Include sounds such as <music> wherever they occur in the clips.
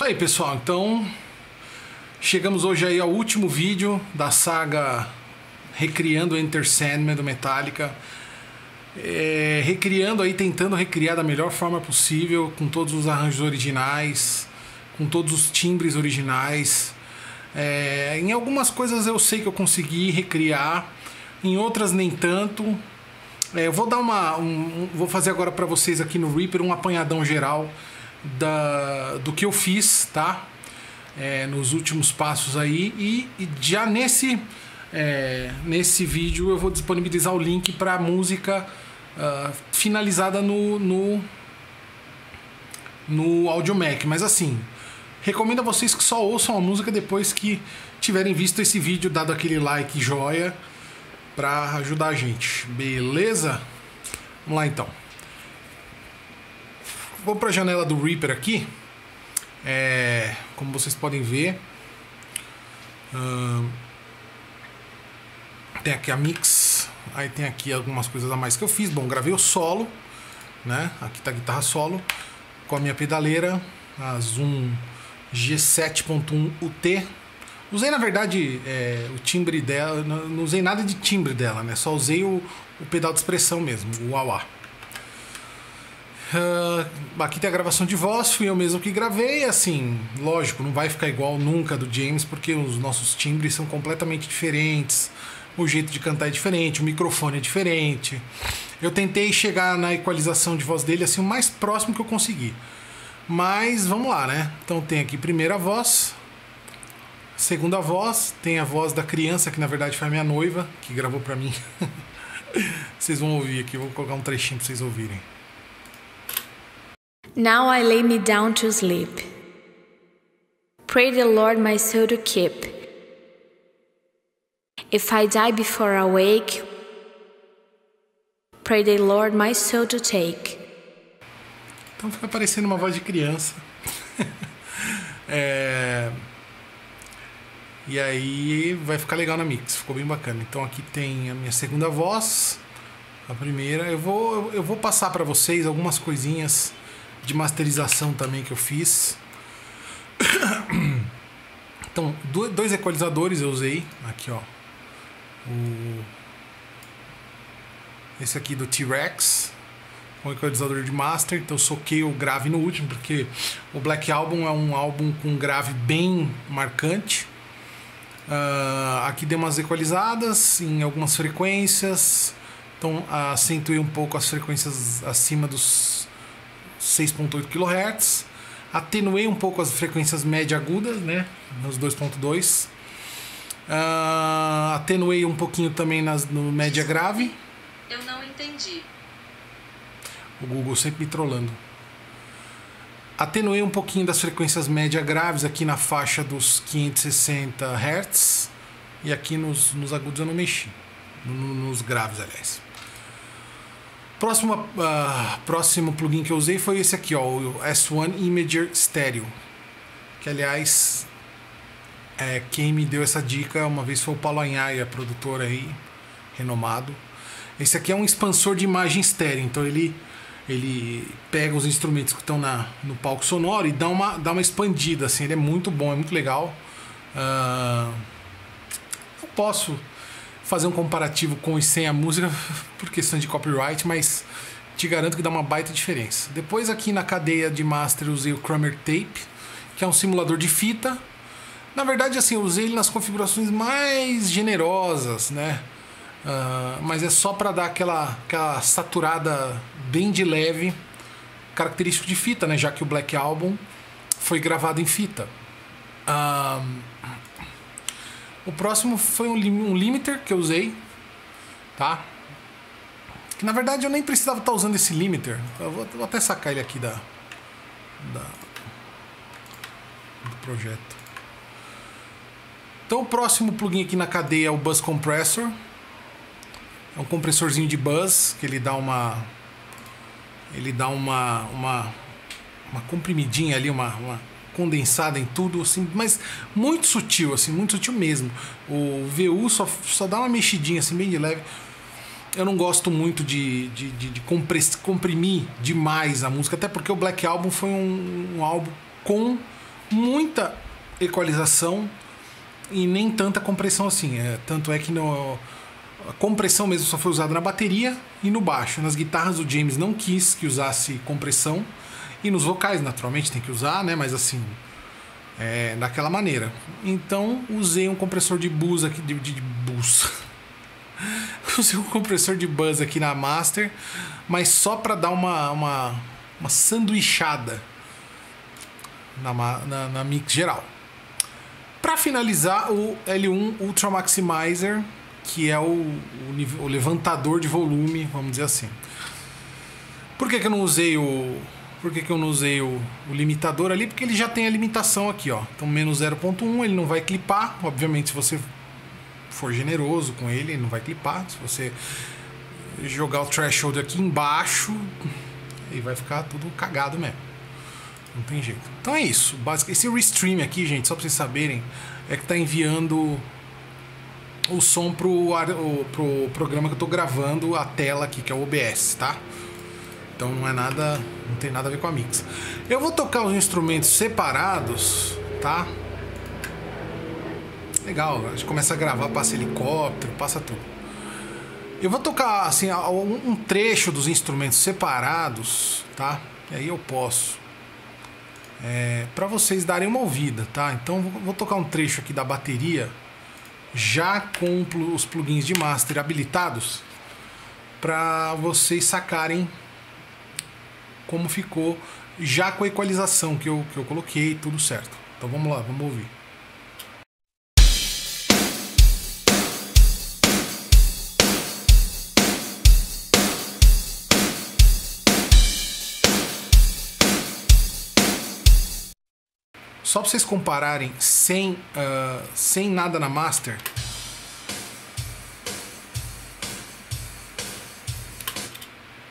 Isso aí, pessoal. Então, chegamos hoje aí ao último vídeo da saga Recriando Enter Sandman do Metallica. É, recriando aí, tentando recriar da melhor forma possível, com todos os arranjos originais, com todos os timbres originais. É, em algumas coisas eu sei que eu consegui recriar, em outras nem tanto. É, eu vou dar uma, um, vou fazer agora para vocês aqui no Reaper um apanhadão geral da, do que eu fiz, tá? É, nos últimos passos aí e, e já nesse é, nesse vídeo eu vou disponibilizar o link para a música uh, finalizada no, no no Audio Mac, mas assim recomendo a vocês que só ouçam a música depois que tiverem visto esse vídeo, dado aquele like joia para ajudar a gente, beleza? Vamos lá então. Vou para a janela do Reaper aqui. É, como vocês podem ver, hum, tem aqui a mix. Aí tem aqui algumas coisas a mais que eu fiz. Bom, gravei o solo, né? Aqui tá a guitarra solo com a minha pedaleira, a Zoom G7.1 UT. Usei na verdade é, o timbre dela, não usei nada de timbre dela, né? Só usei o, o pedal de expressão mesmo, o wah, Uh, aqui tem a gravação de voz, fui eu mesmo que gravei. Assim, lógico, não vai ficar igual nunca do James, porque os nossos timbres são completamente diferentes. O jeito de cantar é diferente, o microfone é diferente. Eu tentei chegar na equalização de voz dele assim o mais próximo que eu consegui. Mas vamos lá, né? Então tem aqui primeira voz, segunda voz, tem a voz da criança que na verdade foi a minha noiva que gravou para mim. <laughs> vocês vão ouvir aqui, vou colocar um trechinho para vocês ouvirem. Now I lay me down to sleep. Pray the Lord my soul to keep. If I die before I wake, pray the Lord my soul to take. Então fica parecendo uma voz de criança. <laughs> é... E aí vai ficar legal na mix, ficou bem bacana. Então aqui tem a minha segunda voz, a primeira. Eu vou, eu vou passar para vocês algumas coisinhas de masterização também que eu fiz. <coughs> Então, dois equalizadores eu usei. Aqui, ó. O... Esse aqui do T-Rex. Um equalizador de master. Então, eu soquei o grave no último, porque o Black Album é um álbum com grave bem marcante. Uh, aqui dei umas equalizadas em algumas frequências. Então, acentuei um pouco as frequências acima dos 6.8 kHz. Atenuei um pouco as frequências média agudas, né, nos 2.2. Uh, atenuei um pouquinho também nas, no média grave. Eu não entendi. O Google sempre me trollando. Atenuei um pouquinho das frequências média graves aqui na faixa dos 560 Hz. E aqui nos, nos agudos eu não mexi. nos graves, aliás. Próximo, uh, próximo plugin que eu usei foi esse aqui, ó, o S1 Imager Stereo. Que aliás, é, quem me deu essa dica uma vez foi o Paulo Anhaia, produtor aí, renomado. Esse aqui é um expansor de imagem estéreo, então ele, ele pega os instrumentos que estão na, no palco sonoro e dá uma, dá uma expandida, assim, ele é muito bom, é muito legal. Uh, eu posso fazer um comparativo com e sem a música <laughs> por questão de copyright, mas te garanto que dá uma baita diferença. Depois aqui na cadeia de master usei o Kramer Tape, que é um simulador de fita. Na verdade, assim, eu usei ele nas configurações mais generosas, né? Uh, mas é só para dar aquela, aquela saturada bem de leve, característico de fita, né? Já que o Black Album foi gravado em fita. Uh, o próximo foi um, um limiter que eu usei, tá? Que na verdade eu nem precisava estar usando esse limiter. Eu vou, vou até sacar ele aqui da, da do projeto. Então o próximo plugin aqui na cadeia é o Buzz Compressor. É um compressorzinho de buzz que ele dá uma ele dá uma uma, uma comprimidinha ali, uma, uma condensada em tudo, assim, mas muito sutil, assim, muito sutil mesmo. O VU só, só dá uma mexidinha, assim, bem de leve. Eu não gosto muito de, de, de, de comprimir demais a música, até porque o Black Album foi um, um álbum com muita equalização e nem tanta compressão assim. É, tanto é que no, a compressão mesmo só foi usada na bateria e no baixo. Nas guitarras o James não quis que usasse compressão e nos vocais naturalmente tem que usar, né? Mas assim, é, daquela maneira. Então usei um compressor de buzz aqui de, de, de buzz. <laughs> usei um compressor de buzz aqui na master, mas só para dar uma, uma uma sanduichada na, na, na mix geral. Para finalizar, o L1 Ultra Maximizer, que é o, o, o, levantador de volume, vamos dizer assim. Por que, que eu não usei o. Por que, que eu não usei o, o limitador ali? Porque ele já tem a limitação aqui, ó. Então, menos 0.1, ele não vai clipar. Obviamente, se você for generoso com ele, ele não vai clipar. Se você jogar o threshold aqui embaixo, e vai ficar tudo cagado mesmo. Não tem jeito. Então é isso. Basicamente, esse restream aqui, gente, só pra vocês saberem, é que tá enviando o som pro, pro programa que eu tô gravando a tela aqui, que é o OBS, tá? Então não é nada. Não tem nada a ver com a mix. Eu vou tocar os instrumentos separados, tá? Legal, a gente começa a gravar, passa helicóptero, passa tudo. Eu vou tocar assim um trecho dos instrumentos separados, tá? E aí eu posso é, para vocês darem uma ouvida, tá? Então vou tocar um trecho aqui da bateria já com os plugins de master habilitados para vocês sacarem como ficou já com a equalização que eu, que eu coloquei, tudo certo. Então vamos lá, vamos ouvir. Só para vocês compararem sem, uh, sem nada na master.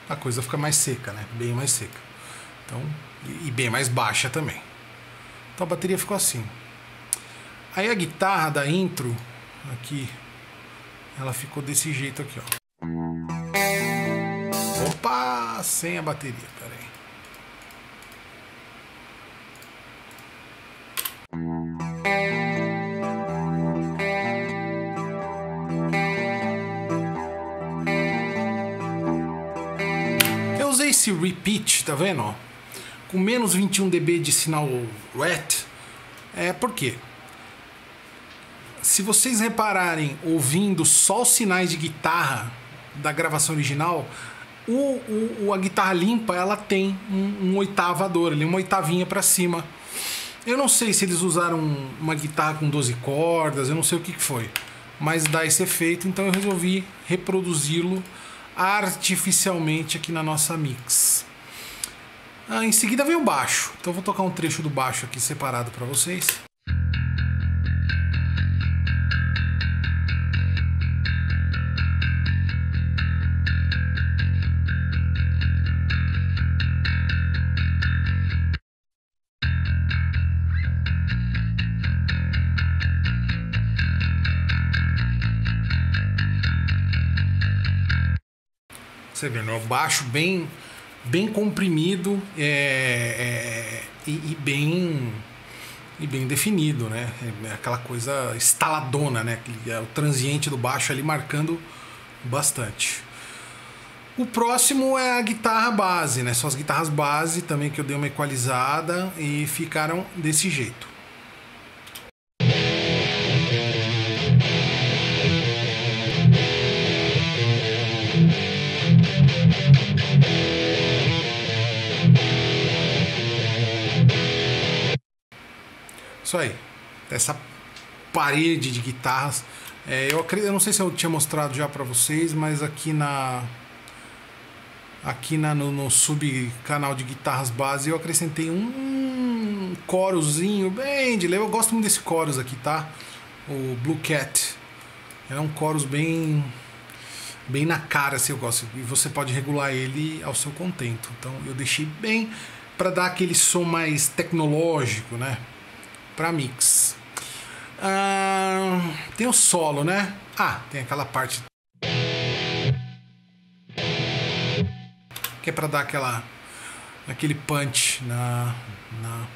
A coisa fica mais seca, né? Bem mais seca. Então, e bem mais baixa também. Então a bateria ficou assim. Aí a guitarra da intro aqui, ela ficou desse jeito aqui, ó. Opa, sem a bateria, peraí. Esse repeat, tá vendo? Com menos 21 dB de sinal wet, é por quê? Se vocês repararem ouvindo só os sinais de guitarra da gravação original, o, o, a guitarra limpa ela tem um, um oitavador ali, uma oitavinha para cima. Eu não sei se eles usaram uma guitarra com 12 cordas, eu não sei o que, que foi, mas dá esse efeito, então eu resolvi reproduzi-lo artificialmente aqui na nossa mix. Ah, em seguida vem o baixo, então vou tocar um trecho do baixo aqui separado para vocês. Você vê, né? O baixo bem, bem comprimido é, é, e, e, bem e bem definido, né? É aquela coisa estaladona, né? É o transiente do baixo ali marcando bastante. O próximo é a guitarra base, né? São as guitarras base também que eu dei uma equalizada e ficaram desse jeito. Isso aí. Essa parede de guitarras. É, eu, acredito, eu não sei se eu tinha mostrado já para vocês, mas aqui na aqui na, no, no subcanal de guitarras base eu acrescentei um corozinho bem de leve. Eu gosto muito desse chorus aqui, tá? O Blue Cat. É um chorus bem bem na cara, assim, eu gosto. E você pode regular ele ao seu contento. Então eu deixei bem para dar aquele som mais tecnológico, né? Para mix. Ah, tem o solo, né? Ah, tem aquela parte que é para dar aquela aquele punch na, na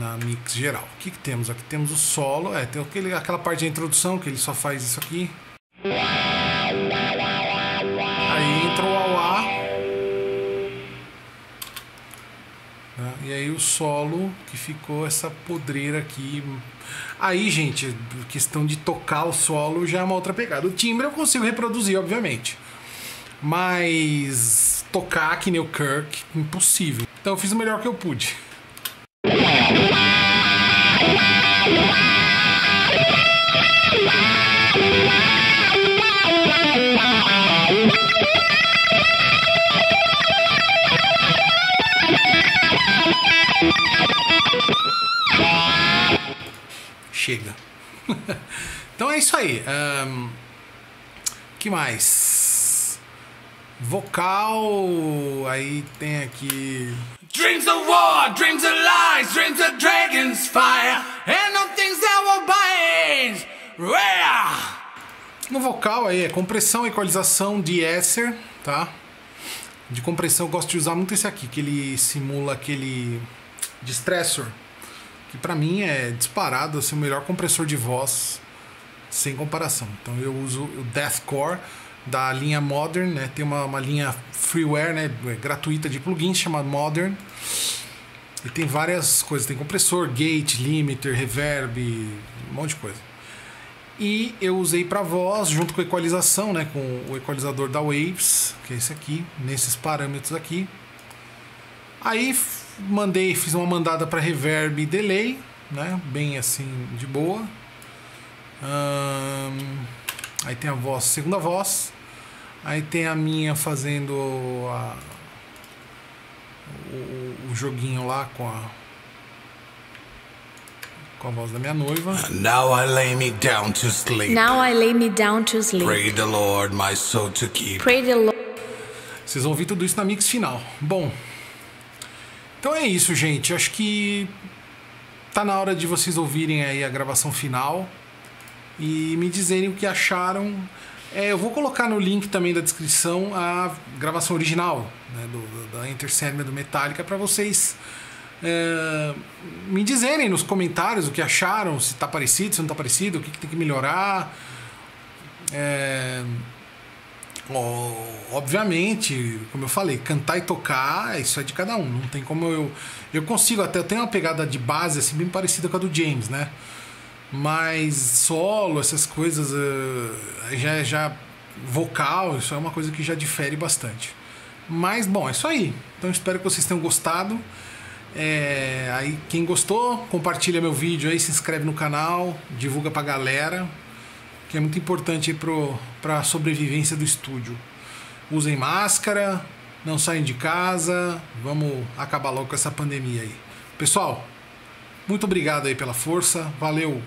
na mix geral. O que, que temos? Aqui temos o solo, é, tem aquele, aquela parte da introdução que ele só faz isso aqui. O solo que ficou essa podreira aqui. Aí, gente, questão de tocar o solo já é uma outra pegada. O timbre eu consigo reproduzir, obviamente. Mas tocar que nem o Kirk, impossível. Então eu fiz o melhor que eu pude. Um, que mais? Vocal. Aí tem aqui. Dreams of war, dreams of lies, dreams of dragons fire, and no things that will bind. Rare. No vocal aí é compressão, equalização de Esser, tá? De compressão eu gosto de usar muito esse aqui, que ele simula aquele distressor que para mim é disparado assim, o melhor compressor de voz sem comparação. Então eu uso o Deathcore da linha Modern, né? Tem uma, uma linha freeware, né? Gratuita de plugins chamada Modern. E tem várias coisas, tem compressor, gate, limiter, reverb, um monte de coisa. E eu usei para voz junto com equalização, né, com o equalizador da Waves, que é esse aqui, nesses parâmetros aqui. Aí mandei, fiz uma mandada para reverb e delay, né? Bem assim, de boa. Hum, aí tem a voz, segunda voz. Aí tem a minha fazendo a, o, o joguinho lá com a com a voz da minha noiva. Now I lay me down to sleep. Now I lay me down to sleep. Pray the Lord my soul to keep. Pray the Lord. Vocês vão ouvir tudo isso na mix final. Bom, então é isso, gente. Acho que tá na hora de vocês ouvirem aí a gravação final e me dizerem o que acharam. É, eu vou colocar no link também da descrição a gravação original né, do, da Enter do Metallica para vocês é, me dizerem nos comentários o que acharam, se tá parecido, se não tá parecido, o que, que tem que melhorar. É, obviamente, como eu falei, cantar e tocar, isso é de cada um. Não tem como eu. Eu consigo até, eu tenho uma pegada de base assim, bem parecida com a do James, né? Mas solo, essas coisas, uh, já, já vocal, isso é uma coisa que já difere bastante. Mas bom, é isso aí. Então espero que vocês tenham gostado. É, aí quem gostou, compartilha meu vídeo aí, se inscreve no canal, divulga pra galera que é muito importante para a sobrevivência do estúdio. Usem máscara, não saiam de casa, vamos acabar logo com essa pandemia aí. Pessoal, muito obrigado aí pela força, valeu!